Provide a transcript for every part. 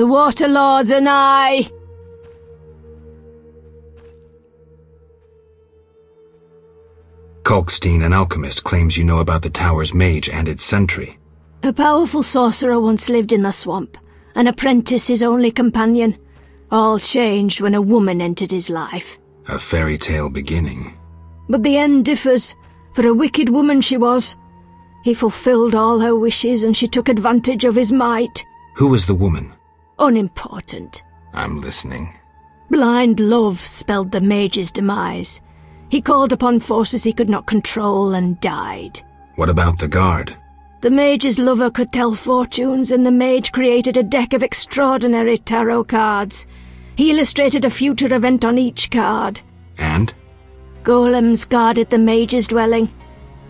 The Water Lords are nigh! Kalkstein, an alchemist, claims you know about the tower's mage and its sentry. A powerful sorcerer once lived in the swamp, an apprentice his only companion. All changed when a woman entered his life. A fairy tale beginning. But the end differs, for a wicked woman she was. He fulfilled all her wishes and she took advantage of his might. Who was the woman? Unimportant. I'm listening. Blind love spelled the mage's demise. He called upon forces he could not control and died. What about the guard? The mage's lover could tell fortunes, and the mage created a deck of extraordinary tarot cards. He illustrated a future event on each card. And? Golems guarded the mage's dwelling.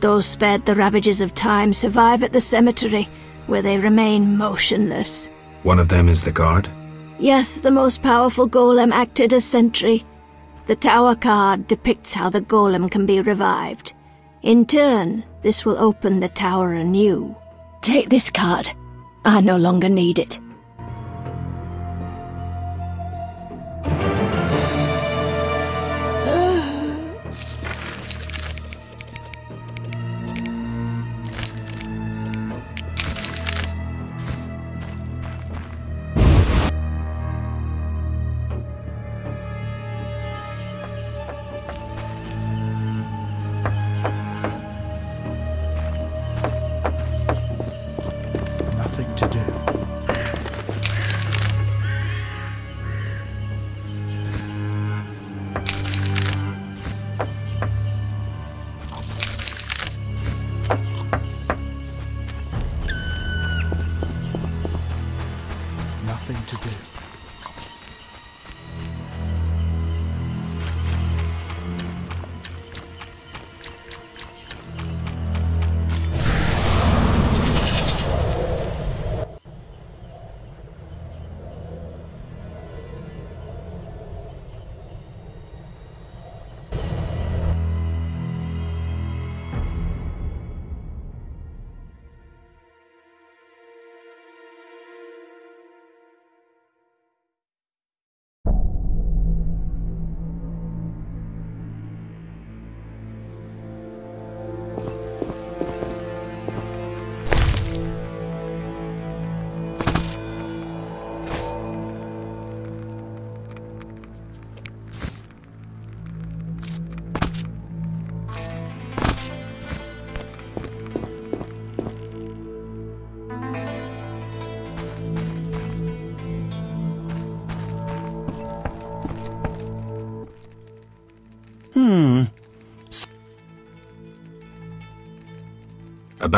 Those spared the ravages of time survive at the cemetery, where they remain motionless. One of them is the guard? Yes, the most powerful golem acted as sentry. The tower card depicts how the golem can be revived. In turn, this will open the tower anew. Take this card. I no longer need it.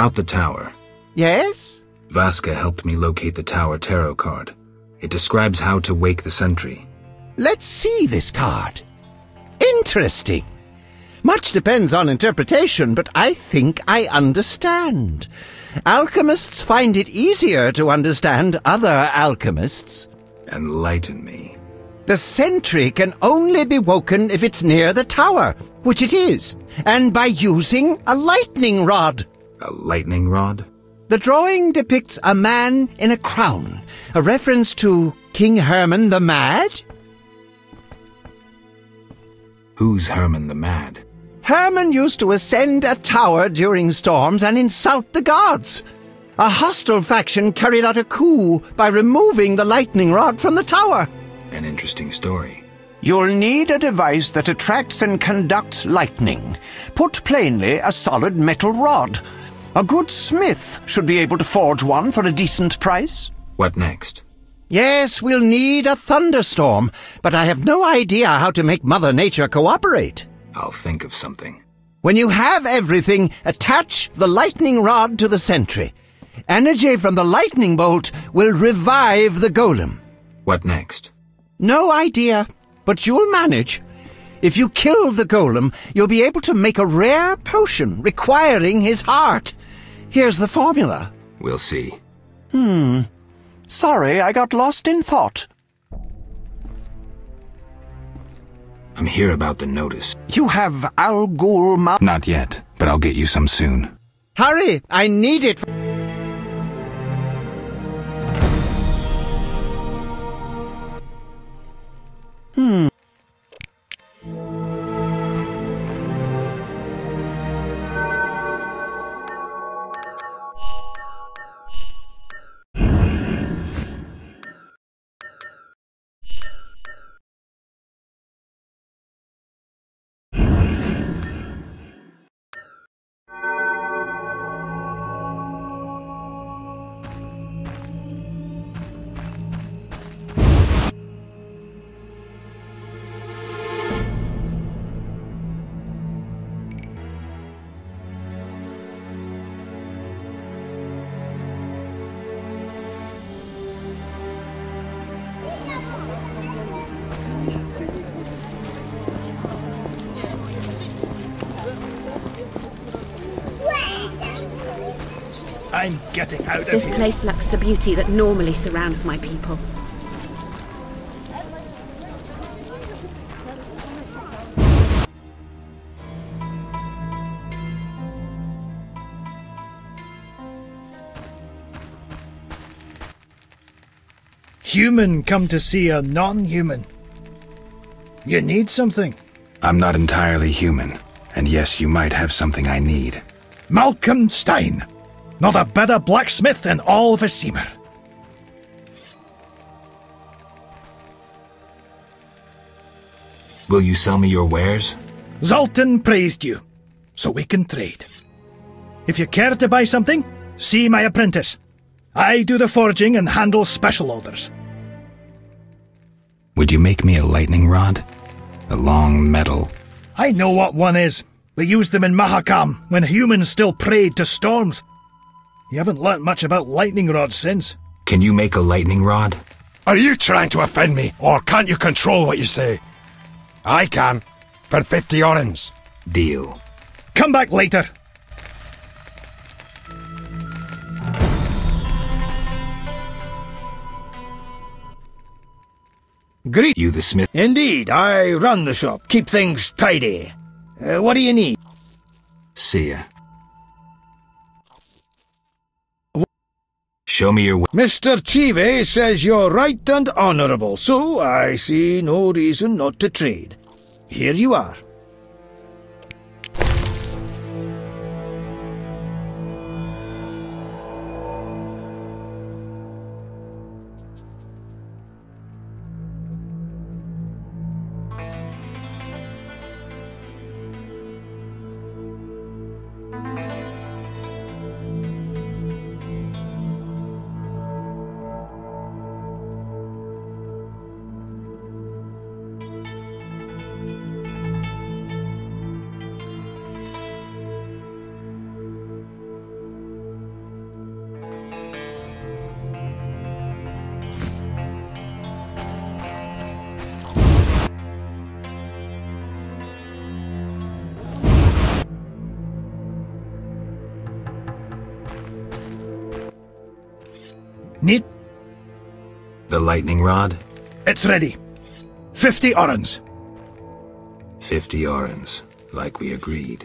About the tower. Yes? Vasca helped me locate the tower tarot card. It describes how to wake the sentry. Let's see this card. Interesting. Much depends on interpretation, but I think I understand. Alchemists find it easier to understand other alchemists. Enlighten me. The sentry can only be woken if it's near the tower, which it is, and by using a lightning rod. A lightning rod? The drawing depicts a man in a crown, a reference to King Herman the Mad. Who's Herman the Mad? Herman used to ascend a tower during storms and insult the gods. A hostile faction carried out a coup by removing the lightning rod from the tower. An interesting story. You'll need a device that attracts and conducts lightning. Put plainly, a solid metal rod. A good smith should be able to forge one for a decent price. What next? Yes, we'll need a thunderstorm, but I have no idea how to make Mother Nature cooperate. I'll think of something. When you have everything, attach the lightning rod to the sentry. Energy from the lightning bolt will revive the golem. What next? No idea, but you'll manage. If you kill the golem, you'll be able to make a rare potion requiring his heart. Here's the formula. We'll see. Hmm. Sorry, I got lost in thought. I'm here about the notice. You have alghoul Ma- Not yet, but I'll get you some soon. Hurry! I need it. Getting out of This here. place lacks the beauty that normally surrounds my people. Human come to see a non-human. You need something. I'm not entirely human, and yes, you might have something I need. Malcolm Stein. Not a better blacksmith in all Vizima. Will you sell me your wares? Zoltan praised you, so we can trade. If you care to buy something, see my apprentice. I do the forging and handle special orders. Would you make me a lightning rod? A long metal. I know what one is. We used them in Mahakam when humans still prayed to storms. You haven't learnt much about lightning rods since. Can you make a lightning rod? Are you trying to offend me, or can't you control what you say? I can, for 50 orens. Deal. Come back later. Greet. You the smith? Indeed, I run the shop, keep things tidy. Uh, what do you need? See ya. Show me your wa- Mr. Chivay says you're right and honourable, so I see no reason not to trade. Here you are. The lightning rod? it's ready. Fifty orens. Fifty orens, like we agreed.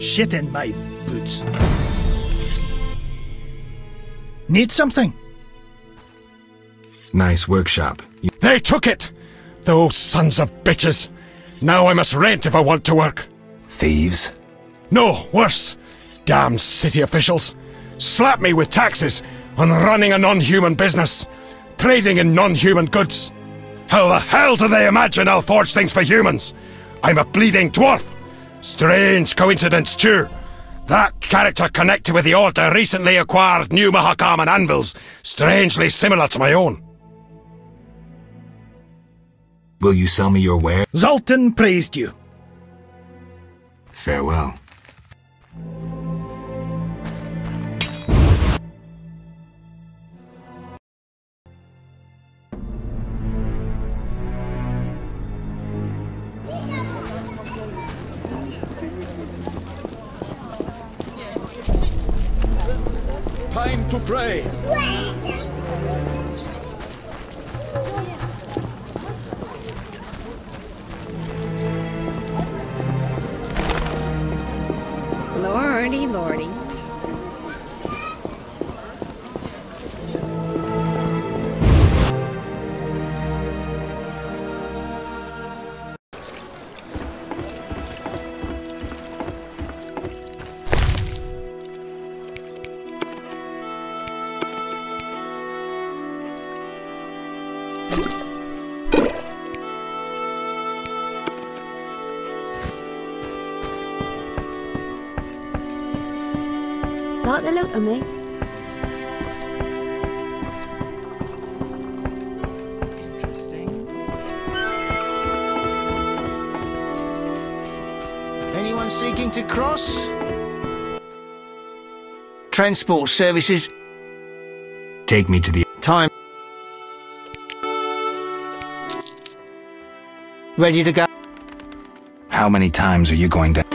Shit in my boots. Need something? Nice workshop. You- They took it! Those sons of bitches! Now I must rent if I want to work. thieves? No, worse. Damn city officials. Slap me with taxes on running a non-human business. Trading in non-human goods. How the hell do they imagine I'll forge things for humans? I'm a bleeding dwarf. Strange coincidence, too. That character connected with the altar recently acquired new Mahakaman anvils, strangely similar to my own. Will you sell me your ware? Zoltan praised you. Farewell. Time to pray. Like the look of me? Interesting. Anyone seeking to cross? Transport services. Take me to the. Ready to go? How many times are you going to.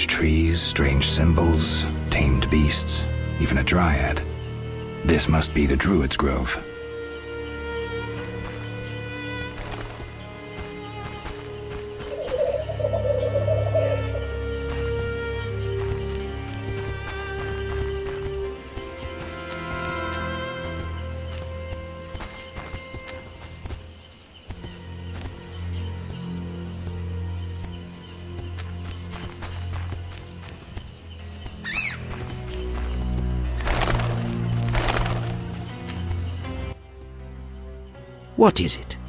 Huge trees, strange symbols, tamed beasts, even a dryad. This must be the Druid's Grove. What is it?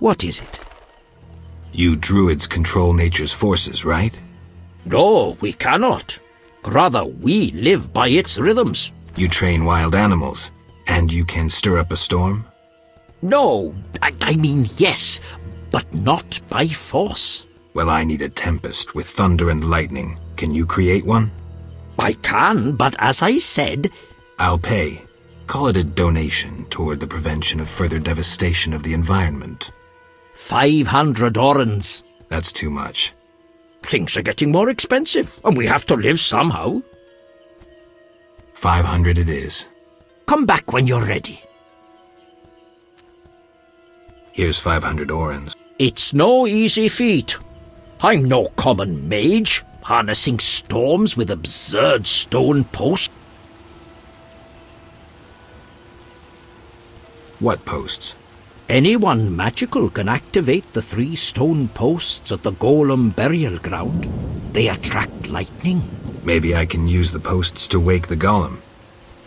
What is it? You druids control nature's forces, right? No, we cannot. Rather, we live by its rhythms. You train wild animals, and you can stir up a storm? No, I, I mean yes, but not by force. Well, I need a tempest with thunder and lightning. Can you create one? I can, but as I said, I'll pay. Call it a donation toward the prevention of further devastation of the environment. Five hundred orens. That's too much. Things are getting more expensive, and we have to live somehow. Five hundred it is. Come back when you're ready. Here's five hundred orens. It's no easy feat. I'm no common mage, harnessing storms with absurd stone posts. What posts? Anyone magical can activate the three stone posts at the Golem burial ground. They attract lightning. Maybe I can use the posts to wake the golem.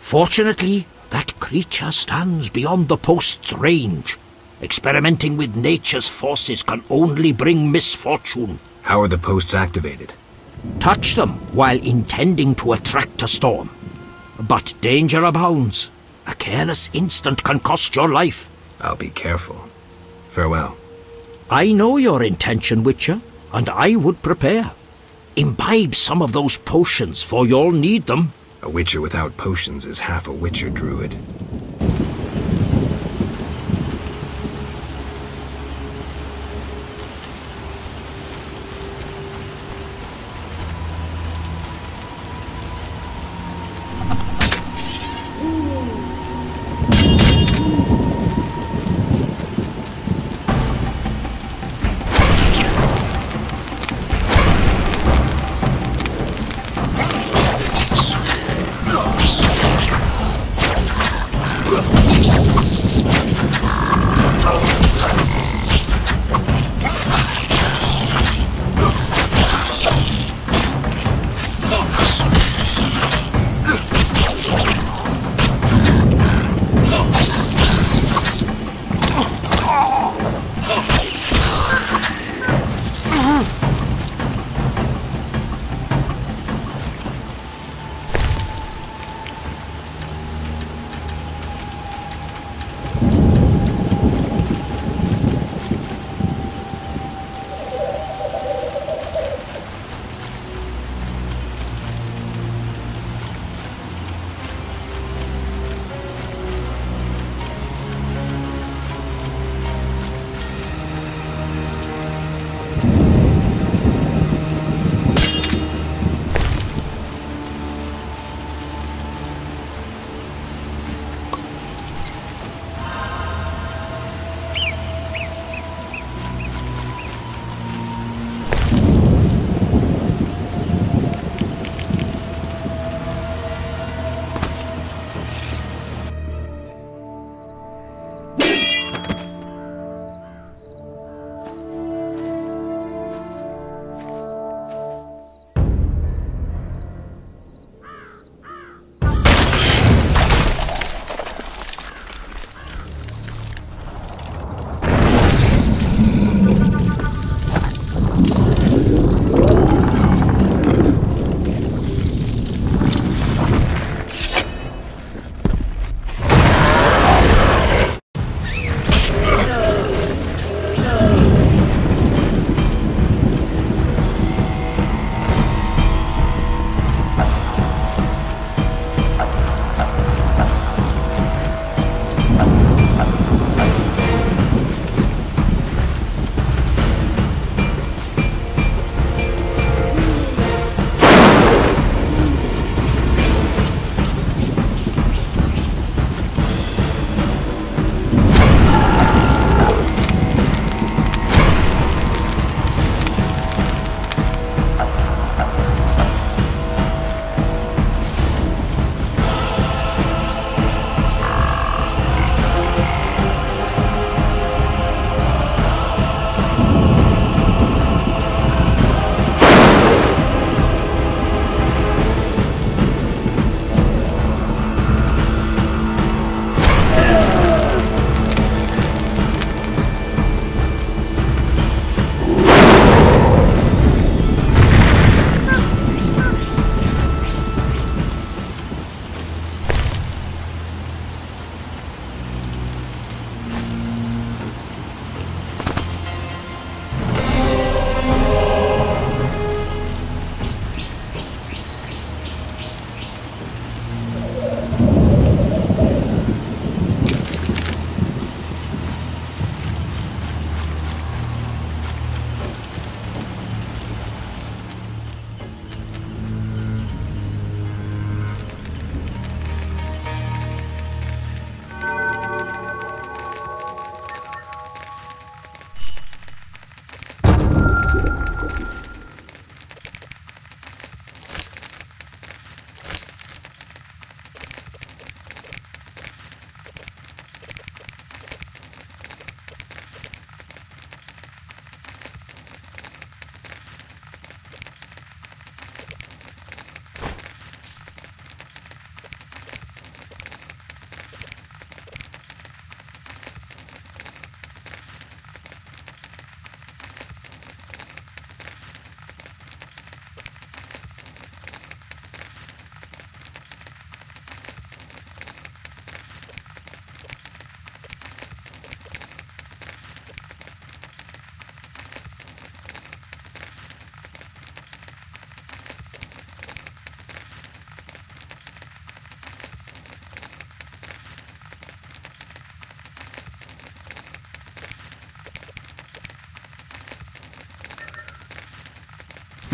Fortunately, that creature stands beyond the post's range. Experimenting with nature's forces can only bring misfortune. How are the posts activated? Touch them while intending to attract a storm. But danger abounds. A careless instant can cost your life. I'll be careful. Farewell. I know your intention, Witcher, and I would prepare. Imbibe some of those potions, for you'll need them. A witcher without potions is half a witcher druid.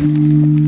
Aye.